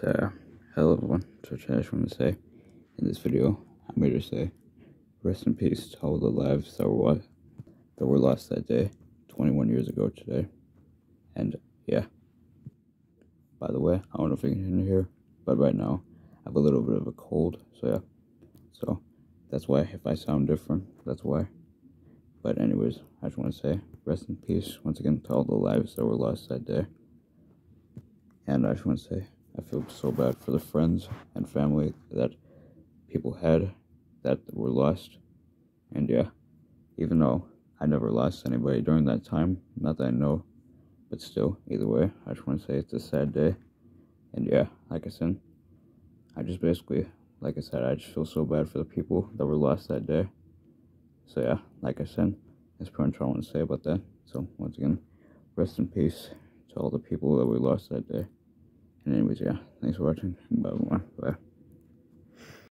So, hello everyone. So I just want to say, in this video, I'm going to say, rest in peace to all the lives that were that were lost that day, 21 years ago today. And yeah. By the way, I don't know if you can hear, but right now I have a little bit of a cold. So yeah. So that's why if I sound different, that's why. But anyways, I just want to say, rest in peace once again to all the lives that were lost that day. And I just want to say, I feel so bad for the friends and family that people had that were lost. And yeah, even though I never lost anybody during that time, not that I know, but still, either way, I just want to say it's a sad day. And yeah, like I said, I just basically, like I said, I just feel so bad for the people that were lost that day. So yeah, like I said, that's pretty much all I want to say about that. So once again, rest in peace to all the people that we lost that day. Anyways, yeah, thanks for watching. Bye. Bye.